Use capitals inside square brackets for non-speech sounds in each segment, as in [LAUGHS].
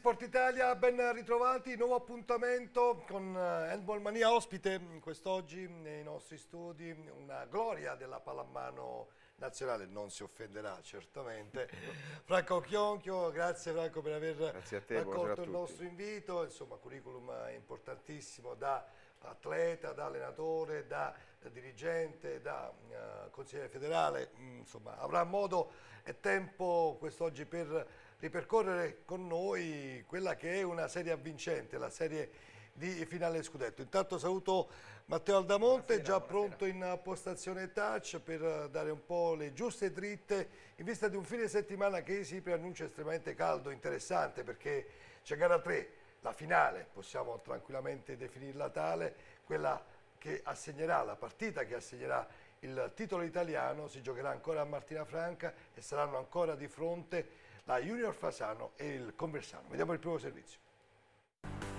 Sport Italia, ben ritrovati, nuovo appuntamento con eh, Handball Mania ospite quest'oggi nei nostri studi, una gloria della pallamano nazionale, non si offenderà certamente. [LAUGHS] Franco Chionchio, grazie Franco per aver te, accolto il nostro invito, insomma curriculum importantissimo da atleta, da allenatore, da dirigente, da uh, consigliere federale, insomma avrà modo e tempo quest'oggi per ripercorrere con noi quella che è una serie avvincente, la serie di finale scudetto. Intanto saluto Matteo Aldamonte, buonasera, già buonasera. pronto in postazione touch per dare un po' le giuste dritte in vista di un fine settimana che si preannuncia estremamente caldo, interessante perché c'è gara 3, la finale, possiamo tranquillamente definirla tale, quella che assegnerà, la partita che assegnerà il titolo italiano, si giocherà ancora a Martina Franca e saranno ancora di fronte la Junior Fasano e il Conversano. Vediamo il primo servizio.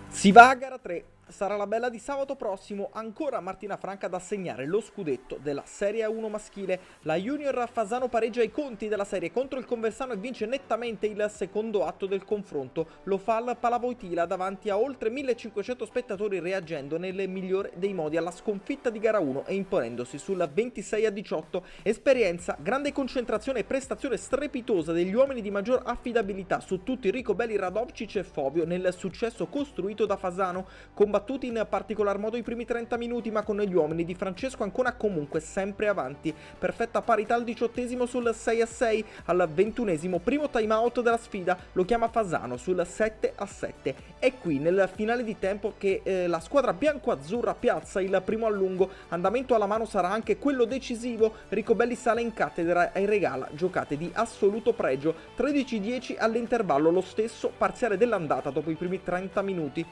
Si va a gara 3 sarà la bella di sabato prossimo, ancora Martina Franca ad assegnare lo scudetto della Serie 1 maschile. La Junior Fasano pareggia i conti della serie contro il Conversano e vince nettamente il secondo atto del confronto. Lo fa al Palavoitila davanti a oltre 1500 spettatori reagendo nel migliore dei modi alla sconfitta di gara 1 e imponendosi sul 26 a 18. Esperienza, grande concentrazione e prestazione strepitosa degli uomini di maggior affidabilità su tutti Ricobelli, Radovcic e Fovio nel successo costruito da Fasano. Combattuto battuti in particolar modo i primi 30 minuti ma con gli uomini di Francesco ancora comunque sempre avanti. Perfetta parità al diciottesimo sul 6 a 6, al ventunesimo primo time out della sfida lo chiama Fasano sul 7 a 7. È qui nel finale di tempo che eh, la squadra bianco-azzurra piazza il primo allungo, andamento alla mano sarà anche quello decisivo, Ricobelli sale in cattedra e regala giocate di assoluto pregio, 13-10 all'intervallo, lo stesso parziale dell'andata dopo i primi 30 minuti.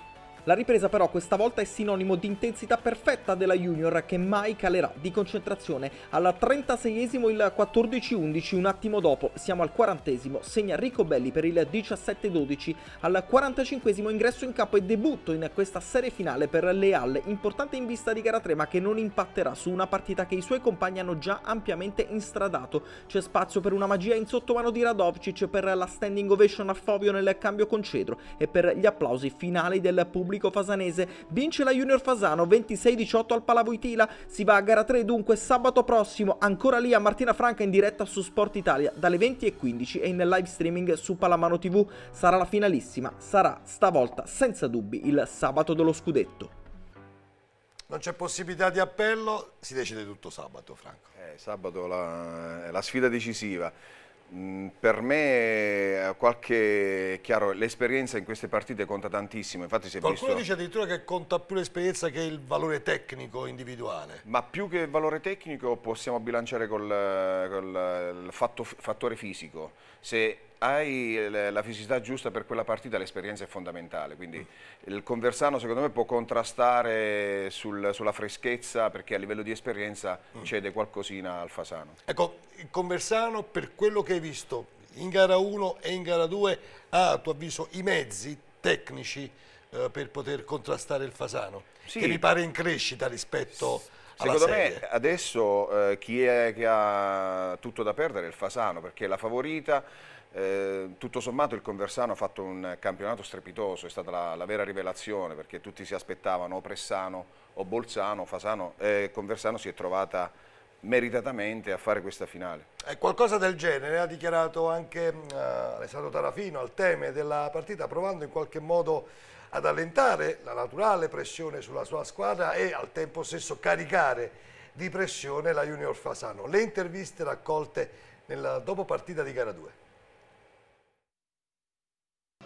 La ripresa però questa volta è sinonimo di intensità perfetta della Junior che mai calerà di concentrazione. Al 36esimo il 14-11, un attimo dopo, siamo al 40esimo, segna Rico Belli per il 17-12. Al 45esimo ingresso in campo e debutto in questa serie finale per Leal, importante in vista di gara 3 ma che non impatterà su una partita che i suoi compagni hanno già ampiamente instradato. C'è spazio per una magia in sottomano di Radovcic, per la standing ovation a Fovio nel cambio con Cedro e per gli applausi finali del pubblico pubblico fasanese. Vince la Junior Fasano 26-18 al Palavoitila. Si va a gara 3 dunque sabato prossimo, ancora lì a Martina Franca in diretta su Sport Italia dalle 20.15 e in live streaming su Palamano TV. Sarà la finalissima, sarà stavolta senza dubbi il sabato dello scudetto. Non c'è possibilità di appello, si decide tutto sabato Franco. Eh, sabato la, la sfida decisiva. Mm, per me qualche chiaro l'esperienza in queste partite conta tantissimo infatti qualcuno visto... dice addirittura che conta più l'esperienza che il valore tecnico individuale. Ma più che il valore tecnico possiamo bilanciare col, col fatto, fattore fisico. Se hai la fisicità giusta per quella partita l'esperienza è fondamentale, quindi mm. il Conversano secondo me può contrastare sul, sulla freschezza perché a livello di esperienza mm. cede qualcosina al Fasano. Ecco, il Conversano per quello che hai visto in gara 1 e in gara 2 ha a tuo avviso i mezzi tecnici eh, per poter contrastare il Fasano, sì. che mi pare in crescita rispetto alla Secondo me adesso eh, chi è che ha tutto da perdere è il Fasano perché la favorita eh, tutto sommato il Conversano ha fatto un campionato strepitoso, è stata la, la vera rivelazione perché tutti si aspettavano o Pressano o Bolzano, Fasano, eh, Conversano si è trovata meritatamente a fare questa finale. È qualcosa del genere ha dichiarato anche uh, Alessandro Tarafino al teme della partita provando in qualche modo ad allentare la naturale pressione sulla sua squadra e al tempo stesso caricare di pressione la Junior Fasano. Le interviste raccolte nella dopo partita di gara 2.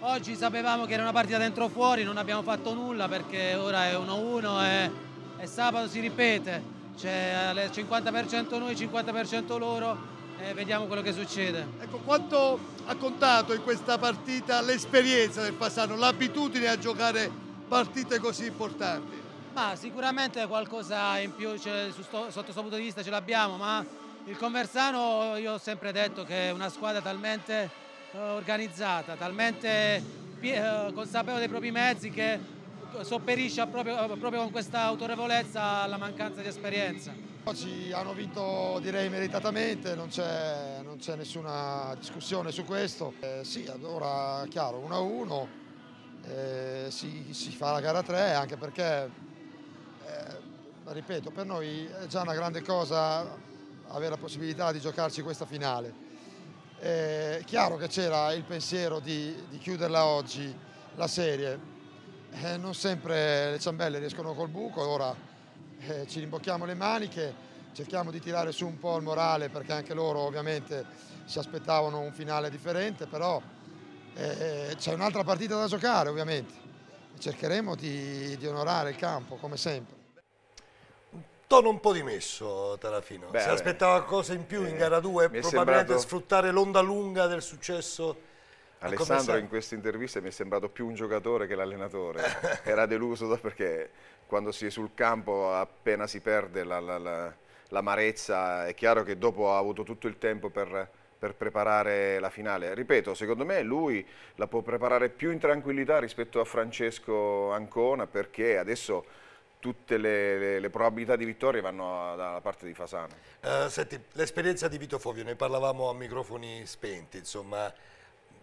Oggi sapevamo che era una partita dentro fuori, non abbiamo fatto nulla perché ora è 1-1 e, e, sabato si ripete, c'è il 50% noi, 50% loro e vediamo quello che succede. Ecco, quanto ha contato in questa partita l'esperienza del Fasano, l'abitudine a giocare partite così importanti? Ma sicuramente qualcosa in più cioè, sotto questo punto di vista ce l'abbiamo, ma il Conversano io ho sempre detto che è una squadra talmente organizzata, talmente eh, consapevole dei propri mezzi che sopperisce proprio, proprio con questa autorevolezza alla mancanza di esperienza. Oggi hanno vinto direi meritatamente, non c'è, nessuna discussione su questo. Eh, sì, allora chiaro, 1-1, eh, si, si, fa la gara 3 anche perché, eh, ripeto, per noi è già una grande cosa avere la possibilità di giocarci questa finale. È chiaro che c'era il pensiero di, di chiuderla oggi la serie, eh, non sempre le ciambelle riescono col buco, ora eh, ci rimbocchiamo le maniche, cerchiamo di tirare su un po' il morale perché anche loro ovviamente si aspettavano un finale differente, però eh, c'è un'altra partita da giocare ovviamente, cercheremo di, di onorare il campo come sempre tono un po' dimesso Tarafino. Beh, si aspettava cose in più eh, in gara 2, probabilmente sembrato... sfruttare l'onda lunga del successo. Alessandro in questa intervista mi è sembrato più un giocatore che l'allenatore. [LAUGHS] Era deluso perché quando si è sul campo appena si perde l'amarezza, la, la, è chiaro che dopo ha avuto tutto il tempo per, per preparare la finale. Ripeto, secondo me lui la può preparare più in tranquillità rispetto a Francesco Ancona perché adesso tutte le, le, le, probabilità di vittoria vanno dalla parte di Fasano. Uh, senti, l'esperienza di Vito Fovio, ne parlavamo a microfoni spenti, insomma,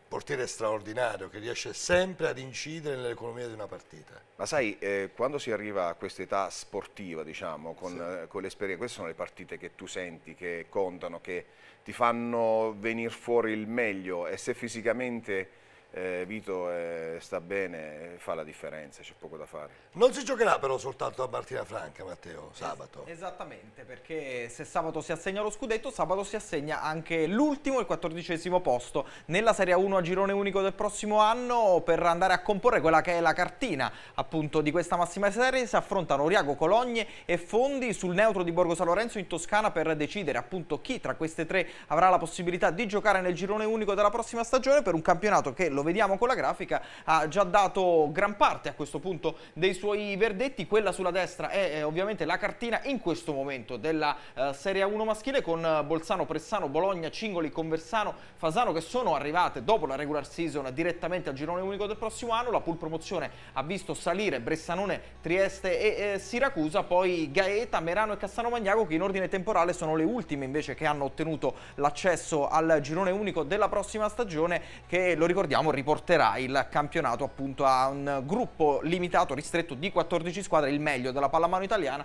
portiere straordinario che riesce sempre ad incidere nell'economia di una partita. Ma sai, eh, quando si arriva a questa età sportiva, diciamo, con, sì. eh, con l'esperienza, queste sono le partite che tu senti, che contano, che ti fanno venire fuori il meglio e se fisicamente eh, Vito eh, sta bene, fa la differenza, c'è poco da fare. Non si giocherà però soltanto a Martina Franca, Matteo, sabato. Es esattamente, perché se sabato si assegna lo scudetto, sabato si assegna anche l'ultimo, il quattordicesimo posto nella Serie 1 a girone unico del prossimo anno per andare a comporre quella che è la cartina appunto di questa massima serie. Si affrontano Oriago, Cologne e Fondi sul neutro di Borgo San Lorenzo in Toscana per decidere appunto chi tra queste tre avrà la possibilità di giocare nel girone unico della prossima stagione per un campionato che lo lo vediamo con la grafica, ha già dato gran parte a questo punto dei suoi verdetti. Quella sulla destra è eh, ovviamente la cartina in questo momento della eh, Serie 1 maschile con eh, Bolzano, Pressano, Bologna, Cingoli, Conversano, Fasano che sono arrivate dopo la regular season direttamente al girone unico del prossimo anno. La pool promozione ha visto salire Bressanone, Trieste e eh, Siracusa, poi Gaeta, Merano e Cassano Magnago che in ordine temporale sono le ultime invece che hanno ottenuto l'accesso al girone unico della prossima stagione che lo ricordiamo riporterà il campionato appunto a un gruppo limitato, ristretto di 14 squadre, il meglio della pallamano italiana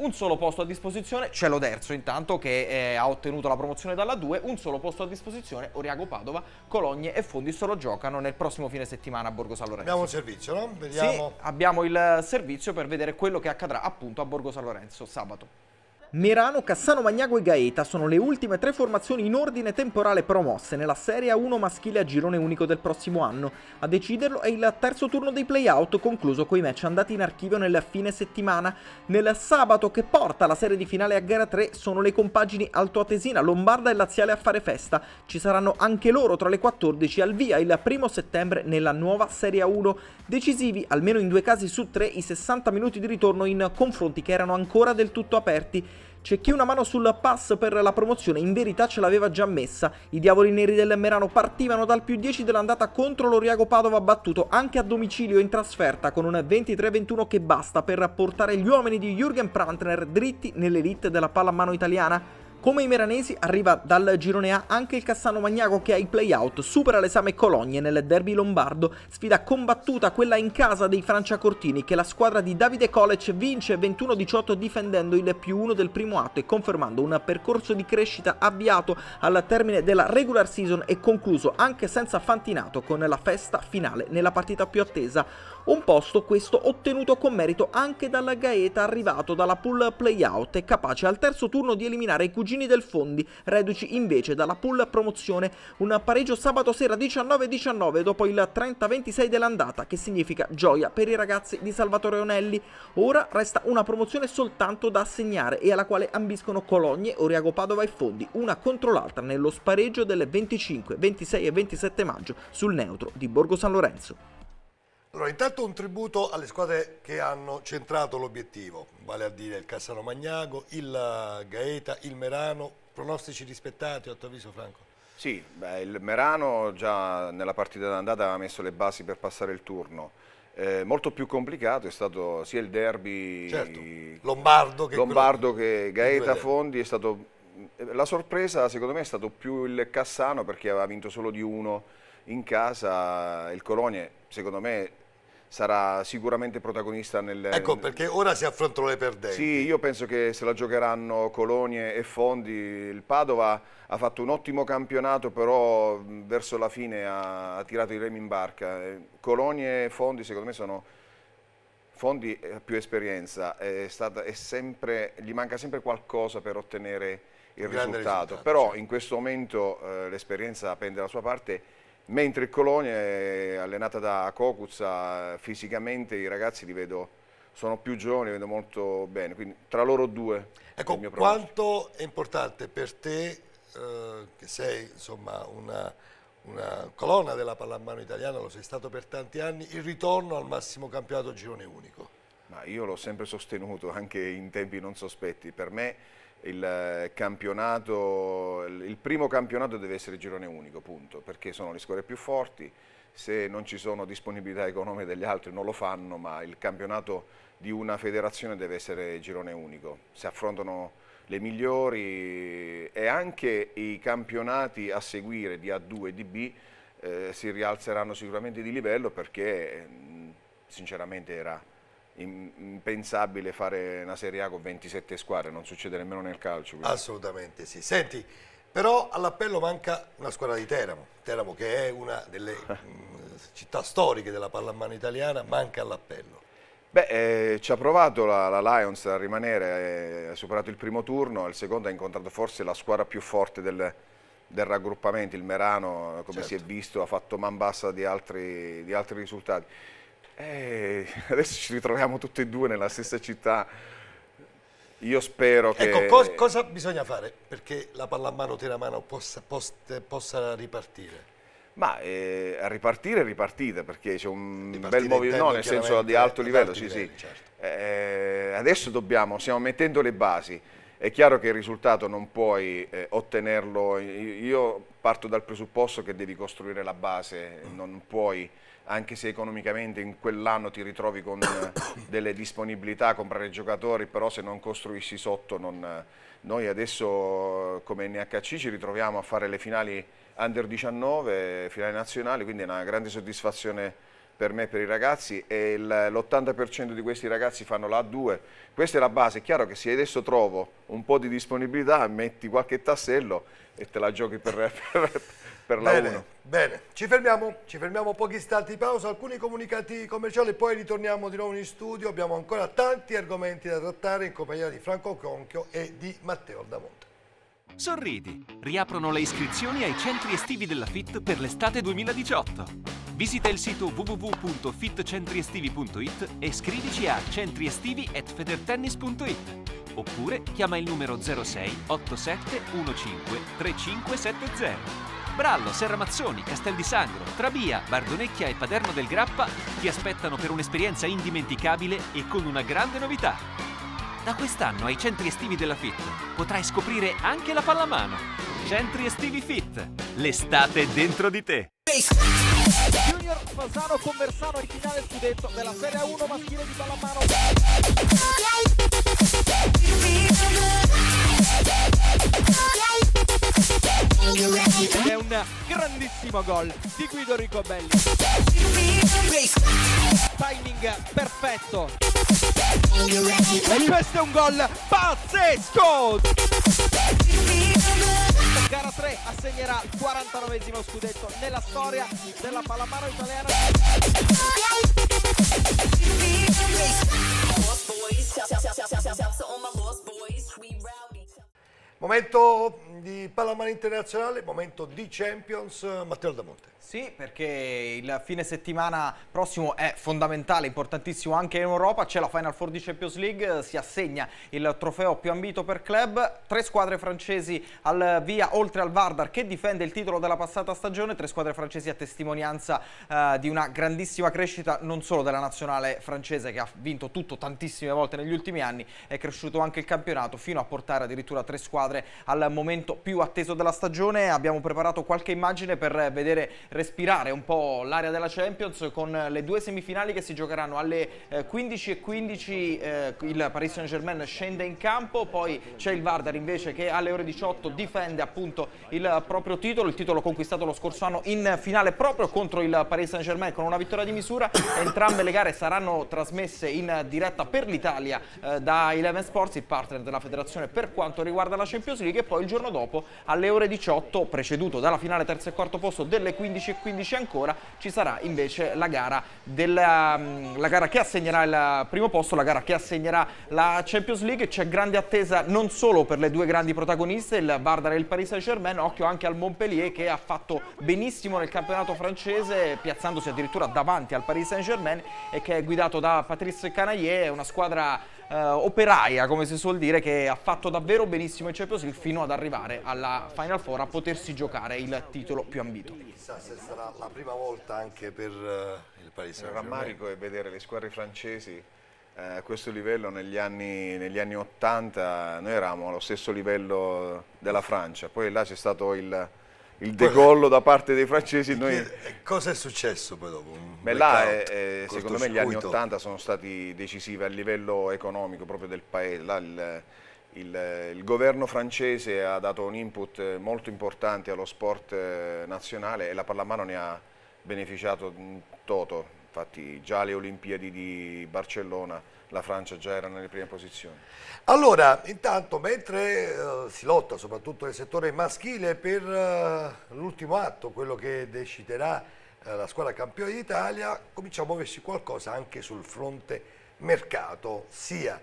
un solo posto a disposizione, c'è l'Oderzo intanto che eh, ha ottenuto la promozione dalla 2, un solo posto a disposizione, Oriago Padova, Cologne e Fondi solo giocano nel prossimo fine settimana a Borgo San Lorenzo. Abbiamo il servizio, no? Vediamo. Sì, abbiamo il servizio per vedere quello che accadrà appunto a Borgo San Lorenzo sabato. Merano, Cassano Magnago e Gaeta sono le ultime tre formazioni in ordine temporale promosse nella Serie A1 maschile a girone unico del prossimo anno. A deciderlo è il terzo turno dei play-out concluso coi match andati in archivio nella fine settimana. Nel sabato che porta la serie di finale a gara 3 sono le compagini altoatesina, lombarda e laziale a fare festa. Ci saranno anche loro tra le 14 al via il primo settembre nella nuova Serie A1. Decisivi, almeno in due casi su tre, i 60 minuti di ritorno in confronti che erano ancora del tutto aperti. C'è chi una mano sul pass per la promozione in verità ce l'aveva già messa. I diavoli neri del Merano partivano dal più 10 dell'andata contro l'Oriago Padova battuto anche a domicilio in trasferta con un 23-21 che basta per portare gli uomini di Jürgen Prantner dritti nell'elite della pallamano italiana. Come i meranesi arriva dal girone A anche il Cassano Magnago che ha i playout, supera l'esame Cologne nel derby lombardo, sfida combattuta quella in casa dei Franciacortini che la squadra di Davide Kolec vince 21-18 difendendo il più uno del primo atto e confermando un percorso di crescita avviato al termine della regular season e concluso anche senza fantinato con la festa finale nella partita più attesa. Un posto questo ottenuto con merito anche dalla Gaeta arrivato dalla pool playout e capace al terzo turno di eliminare i cugini del Fondi, reduci invece dalla pool promozione. Un pareggio sabato sera 19-19 dopo il 30-26 dell'andata, che significa gioia per i ragazzi di Salvatore Onelli. Ora resta una promozione soltanto da assegnare e alla quale ambiscono Cologne, Oriago Padova e Fondi, una contro l'altra nello spareggio delle 25, 26 e 27 maggio sul neutro di Borgo San Lorenzo. Allora, intanto un tributo alle squadre che hanno centrato l'obiettivo, vale a dire il Cassano Magnago, il Gaeta, il Merano, pronostici rispettati a tuo avviso Franco? Sì, beh, il Merano già nella partita d'andata aveva messo le basi per passare il turno, Eh, molto più complicato è stato sia il derby certo. Lombardo che, Lombardo che Gaeta Fondi è stato la sorpresa secondo me è stato più il Cassano perché aveva vinto solo di uno in casa il Colonia secondo me sarà sicuramente protagonista nel... Ecco, perché ora si affrontano le perdenti. Sì, io penso che se la giocheranno Colonie e Fondi. Il Padova ha fatto un ottimo campionato, però verso la fine ha, ha tirato i remi in barca. Colonie e Fondi secondo me sono... Fondi ha più esperienza, è stata, è sempre, gli manca sempre qualcosa per ottenere il risultato. risultato, però certo. in questo momento eh, l'esperienza pende la sua parte mentre il Colonia è allenata da Cocuzza, fisicamente i ragazzi li vedo, sono più giovani, li vedo molto bene, quindi tra loro due Ecco, quanto è importante per te, eh, che sei insomma una, una colonna della pallamano italiana, lo sei stato per tanti anni, il ritorno al massimo campionato girone unico? Ma io l'ho sempre sostenuto, anche in tempi non sospetti, per me il eh, campionato, il primo campionato deve essere girone unico, punto, perché sono le squadre più forti, se non ci sono disponibilità economiche degli altri non lo fanno, ma il campionato di una federazione deve essere girone unico, si affrontano le migliori e anche i campionati a seguire di A2 e di B eh, si rialzeranno sicuramente di livello perché sinceramente era impensabile fare una Serie A con 27 squadre, non succede nemmeno nel calcio. Quindi. Assolutamente sì. Senti, però all'appello manca una squadra di Teramo, Teramo che è una delle [LAUGHS] città storiche della pallamano italiana, manca all'appello. Beh, eh, ci ha provato la, la Lions a rimanere, eh, ha superato il primo turno, il secondo ha incontrato forse la squadra più forte del, del raggruppamento, il Merano, come certo. si è certo. visto, ha fatto man bassa di altri, di altri risultati. Eh, [LAUGHS] adesso ci ritroviamo tutti e due nella stessa città. Io spero che... Ecco, cos cosa bisogna fare perché la pallamano teramano possa, possa, possa ripartire? Ma eh, a ripartire è ripartita perché c'è un ripartire bel movimento, no, nel senso di alto livello, sì, livelli, sì. Certo. Eh, adesso dobbiamo, stiamo mettendo le basi. È chiaro che il risultato non puoi eh, ottenerlo, io parto dal presupposto che devi costruire la base, non puoi anche se economicamente in quell'anno ti ritrovi con eh, delle disponibilità a comprare giocatori, però se non costruisci sotto non... Eh, noi adesso come NHC ci ritroviamo a fare le finali under 19, finali nazionali, quindi è una grande soddisfazione per me e per i ragazzi e l'80% di questi ragazzi fanno la A2, questa è la base, è chiaro che se adesso trovo un po' di disponibilità, metti qualche tassello e te la giochi per, [LAUGHS] per, per la bene, 1. Bene, ci fermiamo, ci fermiamo pochi istanti di pausa, alcuni comunicati commerciali e poi ritorniamo di nuovo in studio. Abbiamo ancora tanti argomenti da trattare in compagnia di Franco Conchio e di Matteo Damonte. Sorridi, riaprono le iscrizioni ai centri estivi della FIT per l'estate 2018. Visita il sito www.fitcentriestivi.it e scrivici a centriestivi.federtennis.it oppure chiama il numero 06 87 15 3570. Brallo, Serramazzoni, Castel di Sangro, Trabia, Bardonecchia e Paderno del Grappa ti aspettano per un'esperienza indimenticabile e con una grande novità. Da quest'anno ai centri estivi della FIT potrai scoprire anche la pallamano. Centri estivi FIT, l'estate dentro di te. Junior Fasano Conversano in finale scudetto della Serie 1 maschile di pallamano. È un grandissimo gol di Guido Ricobelli. Timing perfetto. E questo è un gol pazzesco! Gara 3 assegnerà il 49 scudetto nella storia della pallamano italiana. Momento di pallamano internazionale, momento di Champions, Matteo Damonte. Sì, perché il fine settimana prossimo è fondamentale, importantissimo anche in Europa, c'è la Final Four di Champions League, si assegna il trofeo più ambito per club, tre squadre francesi al via, oltre al Vardar che difende il titolo della passata stagione, tre squadre francesi a testimonianza eh, di una grandissima crescita non solo della nazionale francese che ha vinto tutto tantissime volte negli ultimi anni, è cresciuto anche il campionato fino a portare addirittura tre squadre al momento l'appuntamento più atteso della stagione. Abbiamo preparato qualche immagine per vedere respirare un po' l'area della Champions con le due semifinali che si giocheranno alle 15.15 eh, il Paris Saint Germain scende in campo, poi c'è il Vardar invece che alle ore 18 difende appunto il proprio titolo, il titolo conquistato lo scorso anno in finale proprio contro il Paris Saint Germain con una vittoria di misura. Entrambe le gare saranno trasmesse in diretta per l'Italia eh, da Eleven Sports, il partner della federazione per quanto riguarda la Champions League e poi il giorno dopo alle ore 18, preceduto dalla finale terzo e quarto posto delle 15.15 ancora, ci sarà invece la gara, della, mm, la gara che assegnerà il primo posto, la gara che assegnerà la Champions League. C'è grande attesa non solo per le due grandi protagoniste, il Vardar e il Paris Saint Germain, occhio anche al Montpellier che ha fatto benissimo nel campionato francese, piazzandosi addirittura davanti al Paris Saint Germain e che è guidato da Patrice Canaillet, una squadra eh, operaia, come si suol dire, che ha fatto davvero benissimo in Champions League fino ad arrivare alla Final Four a potersi giocare il titolo più ambito. Chissà se sarà la prima volta anche per uh, il Paris Saint-Germain. Il rammarico è vedere le squadre francesi eh, a questo livello negli anni, negli anni 80 noi eravamo allo stesso livello della Francia, poi là c'è stato il, il decollo da parte dei francesi. Noi... Cosa è successo poi dopo? Beh, là è, è, secondo me gli anni 80 sono stati decisivi a livello economico proprio del paese. Là il, il, il, governo francese ha dato un input molto importante allo sport eh, nazionale e la pallamano ne ha beneficiato in toto infatti già alle Olimpiadi di Barcellona la Francia già era nelle prime posizioni. Allora, intanto mentre uh, si lotta soprattutto nel settore maschile per uh, l'ultimo atto, quello che deciderà uh, la squadra campione d'Italia, comincia a muoversi qualcosa anche sul fronte mercato, sia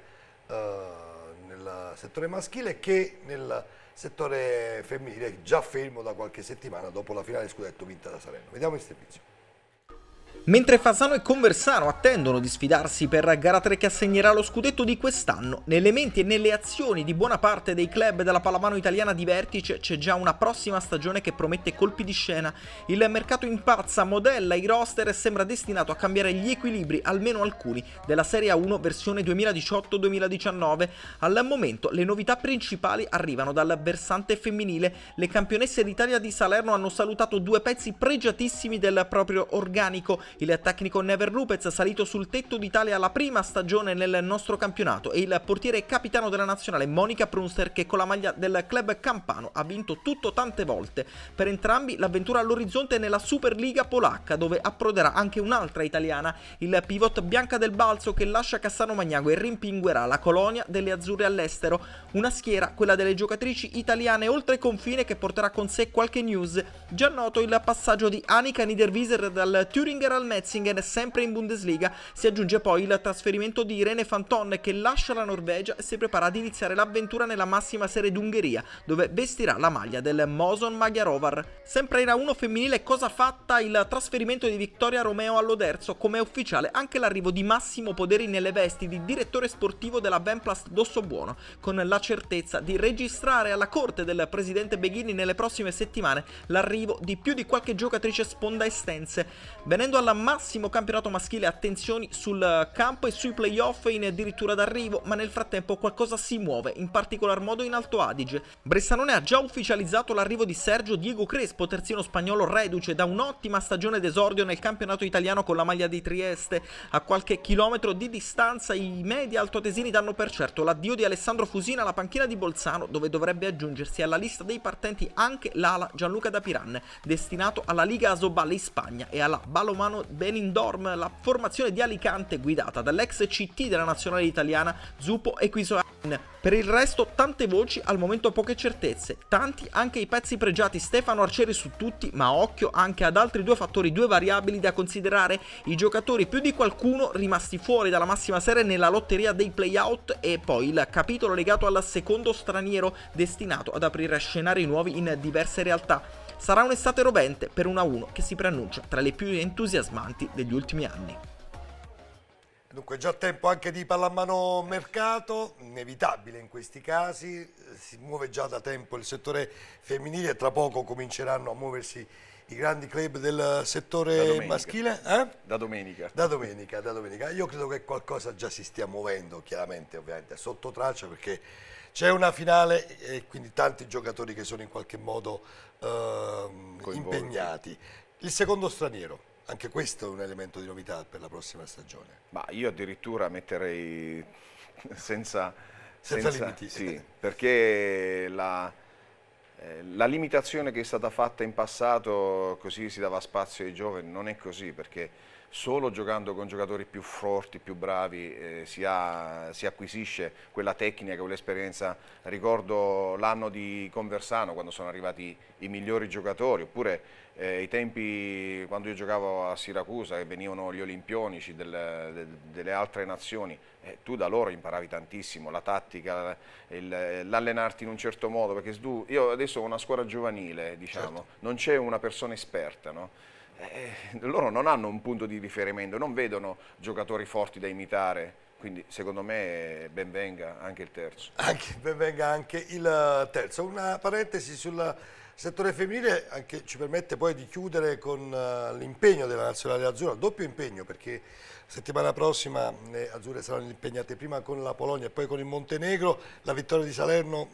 nel settore maschile che nel settore femminile, già fermo da qualche settimana dopo la finale scudetto vinta da Salerno. Vediamo il servizio. Mentre Fasano e Conversano attendono di sfidarsi per gara 3 che assegnerà lo scudetto di quest'anno, nelle menti e nelle azioni di buona parte dei club della pallamano italiana di vertice c'è già una prossima stagione che promette colpi di scena. Il mercato impazza, modella i roster e sembra destinato a cambiare gli equilibri, almeno alcuni, della Serie A1 versione 2018-2019. Al momento le novità principali arrivano dal versante femminile. Le campionesse d'Italia di Salerno hanno salutato due pezzi pregiatissimi del proprio organico il tecnico Never Lupez salito sul tetto d'Italia alla prima stagione nel nostro campionato e il portiere capitano della nazionale Monica Prunster che con la maglia del club campano ha vinto tutto tante volte. Per entrambi l'avventura all'orizzonte nella Superliga polacca dove approderà anche un'altra italiana, il pivot Bianca del Balzo che lascia Cassano Magnago e rimpinguerà la colonia delle azzurre all'estero, una schiera, quella delle giocatrici italiane oltre confine che porterà con sé qualche news. Già noto il passaggio di Annika Niederwieser dal Thüringer al Metzingen sempre in Bundesliga. Si aggiunge poi il trasferimento di Irene Fanton che lascia la Norvegia e si prepara ad iniziare l'avventura nella massima serie d'Ungheria, dove vestirà la maglia del Moson Magyarovar. Sempre in A1 femminile cosa fatta il trasferimento di Vittoria Romeo all'Oderzo, come ufficiale anche l'arrivo di Massimo Poderi nelle vesti di direttore sportivo della Venplast Dossobuono, con la certezza di registrare alla corte del presidente Beghini nelle prossime settimane l'arrivo di più di qualche giocatrice sponda estense. Venendo alla massimo campionato maschile, attenzioni sul campo e sui playoff in addirittura d'arrivo, ma nel frattempo qualcosa si muove, in particolar modo in Alto Adige. Bressanone ha già ufficializzato l'arrivo di Sergio Diego Crespo, terzino spagnolo reduce da un'ottima stagione d'esordio nel campionato italiano con la maglia di Trieste. A qualche chilometro di distanza i media altoatesini danno per certo l'addio di Alessandro Fusina alla panchina di Bolzano, dove dovrebbe aggiungersi alla lista dei partenti anche l'ala Gianluca Dapiran, destinato alla Liga Asobal in Spagna e alla Balomano Benindorm, la formazione di Alicante guidata dall'ex CT della nazionale italiana Zupo Equisoan. Per il resto tante voci, al momento poche certezze, tanti anche i pezzi pregiati Stefano Arcieri su tutti, ma occhio anche ad altri due fattori, due variabili da considerare, i giocatori più di qualcuno rimasti fuori dalla massima serie nella lotteria dei playout e poi il capitolo legato al secondo straniero destinato ad aprire scenari nuovi in diverse realtà. Sarà un'estate rovente per una 1 che si preannuncia tra le più entusiasmanti degli ultimi anni. Dunque già tempo anche di pallamano mercato, inevitabile in questi casi, si muove già da tempo il settore femminile e tra poco cominceranno a muoversi i grandi club del settore maschile? Eh? Da domenica. Da domenica, da domenica. Io credo che qualcosa già si stia muovendo, chiaramente, ovviamente, sotto traccia perché c'è una finale e quindi tanti giocatori che sono in qualche modo ehm, impegnati. Il secondo straniero, anche questo è un elemento di novità per la prossima stagione. Ma io addirittura metterei senza, senza, senza limiti. Sì, perché la, eh, la, limitazione che è stata fatta in passato, così si dava spazio ai giovani, non è così, perché solo giocando con giocatori più forti, più bravi, eh, si, ha, si, acquisisce quella tecnica, quell'esperienza. Ricordo l'anno di Conversano, quando sono arrivati i migliori giocatori, oppure eh, i tempi quando io giocavo a Siracusa, che venivano gli olimpionici del, de, delle altre nazioni, eh, tu da loro imparavi tantissimo, la tattica, l'allenarti in un certo modo, perché tu, io adesso ho una squadra giovanile, diciamo, certo. non c'è una persona esperta, no? Eh, loro non hanno un punto di riferimento, non vedono giocatori forti da imitare, quindi secondo me ben venga anche il terzo. Anche, ben venga anche il terzo. Una parentesi sul settore femminile anche ci permette poi di chiudere con l'impegno della nazionale azzurra, il doppio impegno perché settimana prossima le azzurre saranno impegnate prima con la Polonia e poi con il Montenegro. La vittoria di Salerno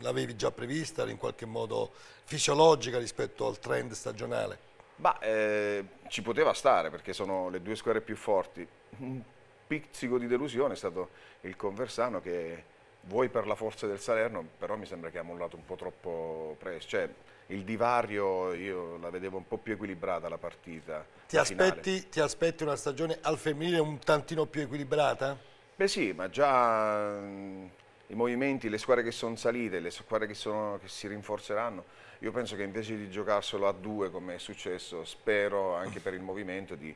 l'avevi già prevista, era in qualche modo fisiologica rispetto al trend stagionale? Ma eh, ci poteva stare perché sono le due squadre più forti. Un pizzico di delusione è stato il Conversano che vuoi per la forza del Salerno, però mi sembra che ha mollato un po' troppo presto. Cioè, il divario io la vedevo un po' più equilibrata la partita. Ti, aspetti, ti aspetti, una stagione al femminile un tantino più equilibrata? Beh sì, ma già i movimenti, le squadre che sono salite, le squadre che, sono, che si rinforzeranno, io penso che invece di giocarselo a due come è successo, spero anche per il movimento di,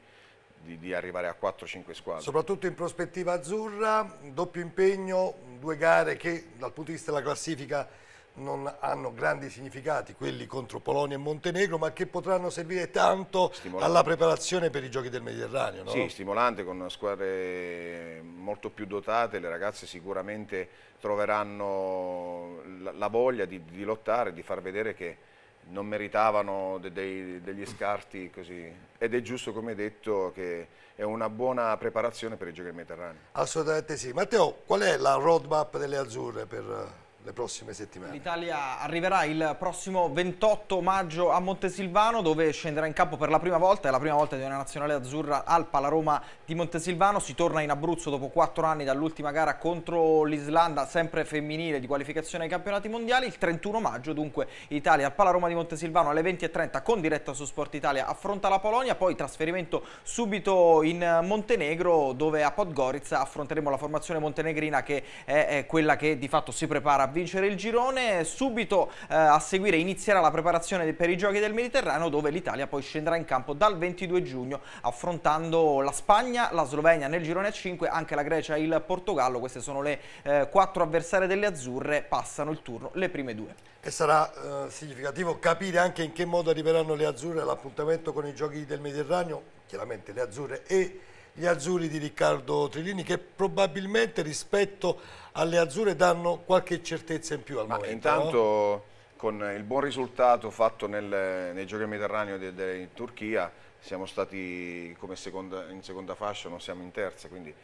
di, di arrivare a 4-5 squadre. Soprattutto in prospettiva azzurra, doppio impegno, due gare che dal punto di vista della classifica non hanno grandi significati, quelli contro Polonia e Montenegro, ma che potranno servire tanto stimolante. alla preparazione per i giochi del Mediterraneo. No? Sì, stimolante con squadre molto più dotate, le ragazze sicuramente troveranno la, voglia di, di lottare, di far vedere che non meritavano de, de, degli scarti così ed è giusto come detto che è una buona preparazione per i giochi del Mediterraneo. Assolutamente sì. Matteo, qual è la roadmap delle azzurre per le prossime settimane. L'Italia arriverà il prossimo 28 maggio a Montesilvano dove scenderà in campo per la prima volta, è la prima volta di una nazionale azzurra al Palaroma di Montesilvano, si torna in Abruzzo dopo quattro anni dall'ultima gara contro l'Islanda, sempre femminile di qualificazione ai campionati mondiali, il 31 maggio dunque Italia al Palaroma di Montesilvano alle 20.30 con diretta su Sport Italia affronta la Polonia, poi trasferimento subito in Montenegro dove a Podgorica affronteremo la formazione montenegrina che è quella che di fatto si prepara vincere il girone, subito eh, a seguire inizierà la preparazione per i giochi del Mediterraneo dove l'Italia poi scenderà in campo dal 22 giugno affrontando la Spagna, la Slovenia nel girone a 5, anche la Grecia e il Portogallo, queste sono le eh, quattro avversarie delle azzurre, passano il turno le prime due. E sarà eh, significativo capire anche in che modo arriveranno le azzurre all'appuntamento con i giochi del Mediterraneo, chiaramente le azzurre e gli azzurri di Riccardo Trillini che probabilmente rispetto alle azzurre danno qualche certezza in più al Ma momento. Intanto no? con il buon risultato fatto nel, nei giochi mediterranei de, de, in Turchia siamo stati come seconda, in seconda fascia, non siamo in terza, quindi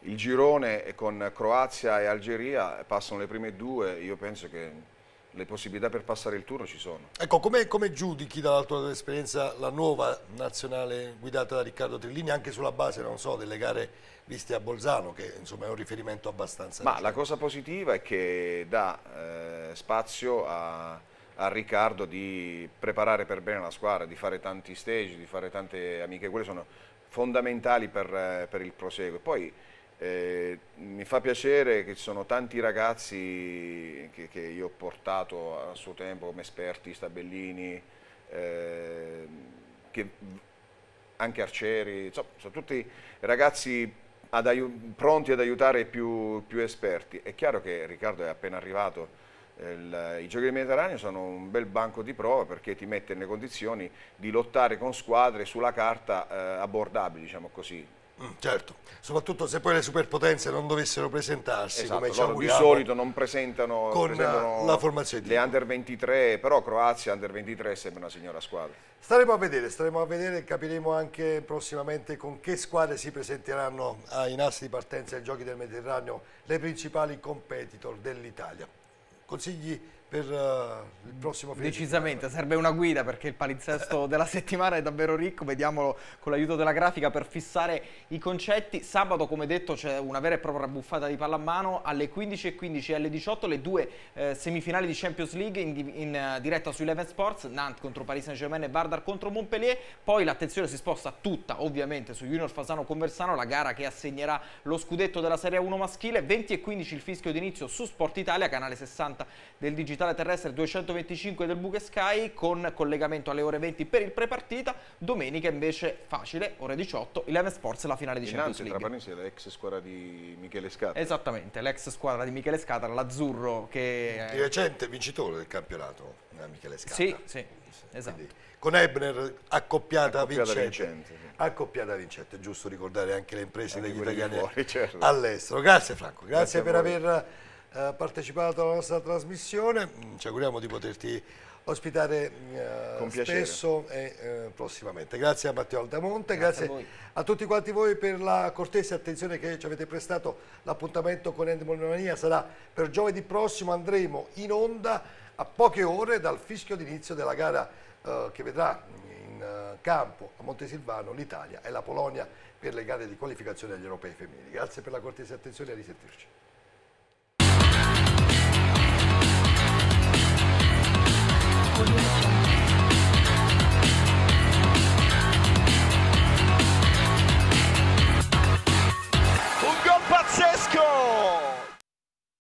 il girone con Croazia e Algeria passano le prime due, io penso che le possibilità per passare il turno ci sono. Ecco, come, come giudichi dalla tua esperienza la nuova nazionale guidata da Riccardo Trillini anche sulla base, non so, delle gare viste a Bolzano, che insomma è un riferimento abbastanza... Ma la cosa positiva è che dà eh, spazio a, a, Riccardo di preparare per bene la squadra, di fare tanti stage, di fare tante amiche, quelle sono fondamentali per, eh, per il proseguo. Poi eh, mi fa piacere che ci sono tanti ragazzi che, che, io ho portato a suo tempo come esperti, stabellini, eh, che, anche arcieri, insomma, sono tutti ragazzi ad pronti ad aiutare i più, più, esperti. È chiaro che Riccardo è appena arrivato, il, i giochi del Mediterraneo sono un bel banco di prova perché ti mette nelle condizioni di lottare con squadre sulla carta eh, abbordabili, diciamo così, Mm, certo, soprattutto se poi le superpotenze non dovessero presentarsi esatto, come ci loro di solito non presentano, con presentano la formazione le under 23, però Croazia under 23 sembra una signora squadra. Staremo a vedere, staremo a vedere e capiremo anche prossimamente con che squadre si presenteranno ai nastri di partenza ai Giochi del Mediterraneo le principali competitor dell'Italia. Consigli per uh, il prossimo fine Decisamente, serve una guida perché il palinsesto [LAUGHS] della settimana è davvero ricco, vediamolo con l'aiuto della grafica per fissare i concetti. Sabato, come detto, c'è una vera e propria buffata di pallamano alle 15.15 e alle 18 le due eh, semifinali di Champions League in, in uh, diretta su Eleven Sports, Nantes contro Paris Saint-Germain e Vardar contro Montpellier. Poi l'attenzione si sposta tutta, ovviamente, su Junior Fasano Conversano, la gara che assegnerà lo scudetto della Serie 1 maschile. 20 e 15 il fischio d'inizio su Sport Italia, canale 60 del digitale terrestre 225 del Buche Sky con collegamento alle ore 20 per il prepartita. Domenica invece facile, ore 18, Eleven Sports la finale di Champions League. Tra parentesi l'ex squadra di Michele Scatara. Esattamente, l'ex squadra di Michele Scatara, l'azzurro che... Di recente vincitore del campionato, eh, Michele Scatara. Sì, sì, esatto. Quindi, con Ebner accoppiata, accoppiata vincente. vincente sì. Accoppiata vincente, è giusto ricordare anche le imprese anche degli italiani fuori, certo. all'estero. Grazie Franco, grazie, grazie per aver eh, partecipato alla nostra trasmissione, mm, ci auguriamo di poterti ospitare eh, spesso e eh, prossimamente. Grazie a Matteo Altamonte, grazie, grazie a, a, tutti quanti voi per la cortese attenzione che ci avete prestato. L'appuntamento con Endemolmania sarà per giovedì prossimo, andremo in onda a poche ore dal fischio d'inizio della gara eh, che vedrà in uh, campo a Montesilvano l'Italia e la Polonia per le gare di qualificazione agli europei femminili. Grazie per la cortese attenzione e a risentirci. Un gol pazzesco!